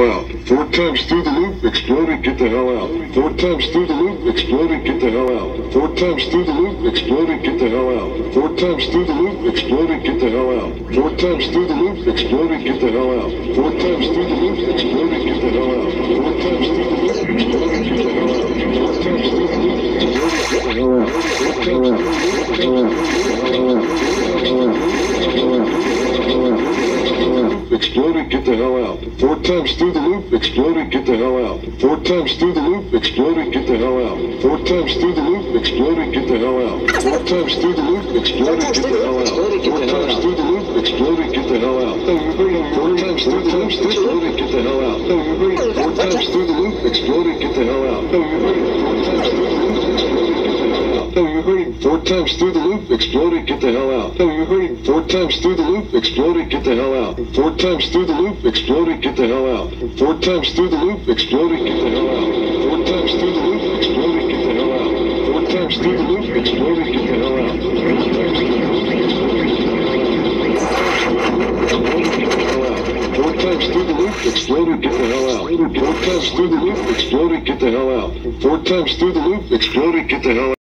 out. Four times through the loop, exploded, get the hell out. Four times through the loop, exploded, get the hell out. Four times through the loop, exploded, get the hell out. Four times through the loop, exploded, get the hell out. Four times through the loop, exploded, get the hell out. Four times through the loop, exploded, get the hell out. Four times through the loop, exploded, get the hell out. Four times through the loop, exploded, get the hell out. Four times through the loop, exploded, get the hell out. Exploded, get the hell out. Four times through the loop, exploded, get the hell out. Four times through the loop, exploded, get the hell out. Four times through the loop, exploded, get the hell out. Four times through the loop, exploded, get the hell out. Four times through the loop, exploded, get the hell out. Four times through the loop, exploded, get the hell out. Four times through the loop, exploded, get the hell out. Oh, you heard him. Four times through the loop, exploded, get the hell out. Oh, you heard him. Four times through the loop, exploded, get the hell out. Four times through the loop, exploded, get the hell out. Four times through the loop, exploded, get the hell out. Four times through the loop, exploded, get the hell out. Four times through the loop, exploded, get the hell out. Four times through the loop, loop, exploded, get the hell out. Four times through the loop, exploded, get the hell out. Four times through the loop, exploded, get the hell out.